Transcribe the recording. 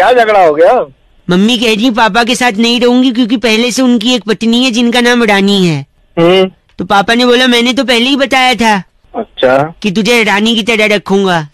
क्या झगड़ा हो गया? मम्मी कह रही पापा के साथ नहीं रहूँगी क्योंकि पहले से उनकी एक पत्नी है जिनका नाम रानी है। हम्म। तो पापा ने बोला मैंने तो पहले ही बताया था अच्छा। कि तुझे रानी की तरह रखूँगा।